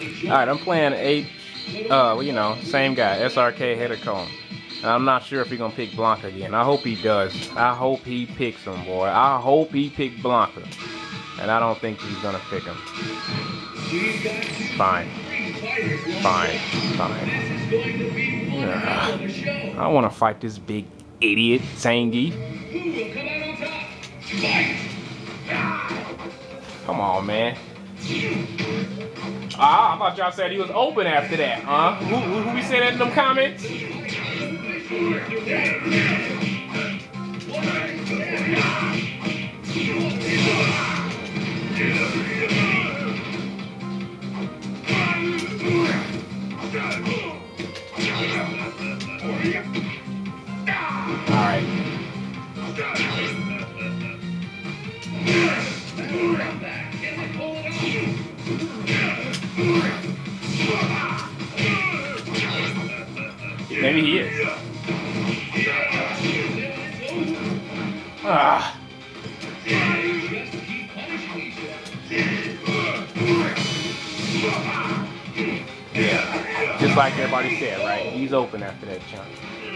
Alright, I'm playing eight, uh, well, you know, same guy, SRK Hecatomb. I'm not sure if he's gonna pick Blanka again. I hope he does. I hope he picks him, boy. I hope he picked Blanka. And I don't think he's gonna pick him. Fine. Fine. Fine. I wanna fight this big idiot, Zangief. Come on, man. Ah, I thought y'all said he was open after that, huh? Who, who, who we said that in them comments? All Just like everybody said, right? He's open after that jump.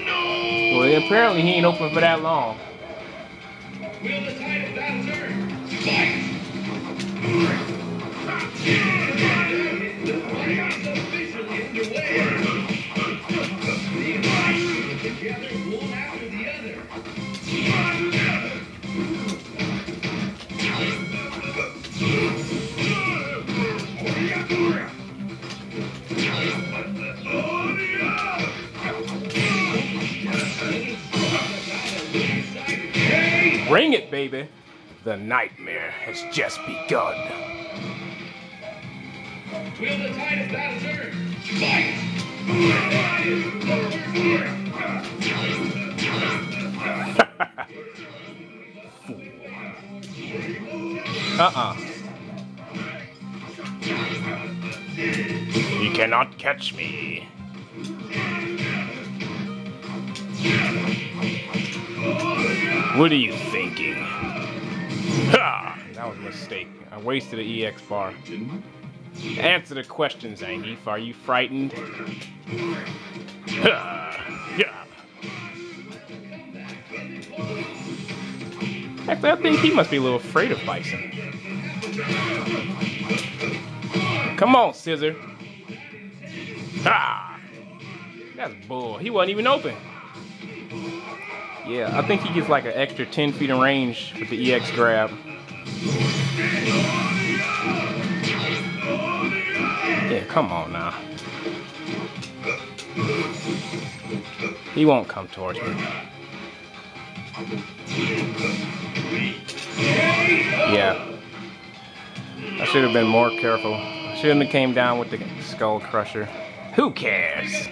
Well, apparently he ain't open for that long. Bring it, baby. The nightmare has just begun. Will the tide battle turn? Fight! Uh-uh. You cannot catch me. What are you thinking? Ha! That was a mistake. I wasted an EX bar. Answer the question, Zangief. Are you frightened? Ha! Yeah. Actually, I think he must be a little afraid of Bison. Come on, Scissor. Ah! That's bull. He wasn't even open. Yeah, I think he gets like an extra 10 feet in range with the EX grab. Yeah, come on now. He won't come towards me. Yeah. I should have been more careful. I shouldn't have came down with the skull crusher. Who cares?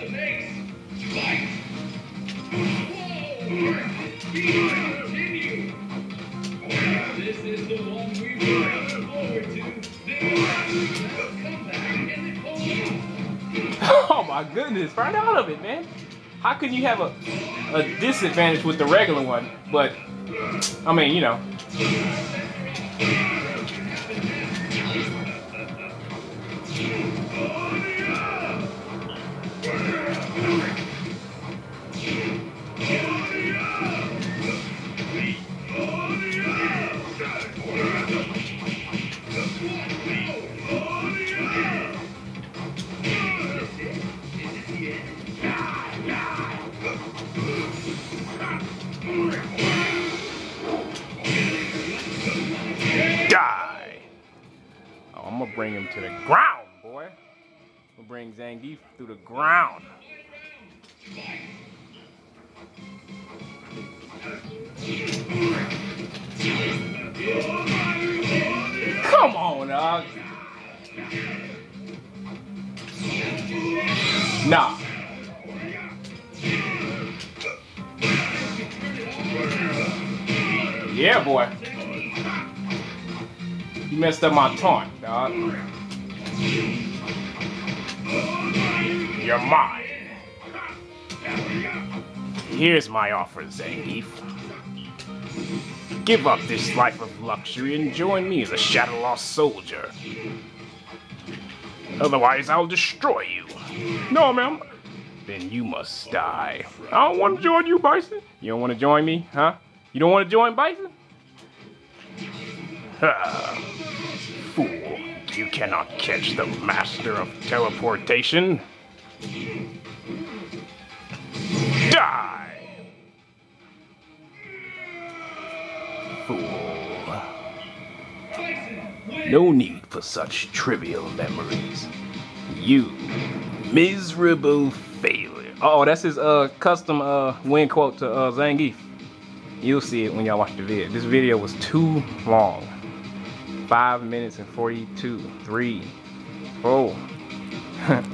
Oh my goodness, find out of it, man. How can you have a, a disadvantage with the regular one? But, I mean, you know. Gonna bring him to the ground, boy. I'm gonna bring Zangief through the ground. Come on, dog. Nah. Yeah, boy. You messed up my taunt, dog. You're mine. Here's my offer, Zangief. Give up this life of luxury and join me as a Shadaloo soldier. Otherwise, I'll destroy you. No, ma'am. Then you must die. I don't want to join you, Bison. You don't want to join me, huh? You don't want to join Bison? Fool. You cannot catch the master of teleportation. Die! Fool. No need for such trivial memories. You miserable failure. Oh, that's his uh custom uh win quote to uh Zangief. You'll see it when y'all watch the video. This video was too long. Five minutes and 42. Three. Four.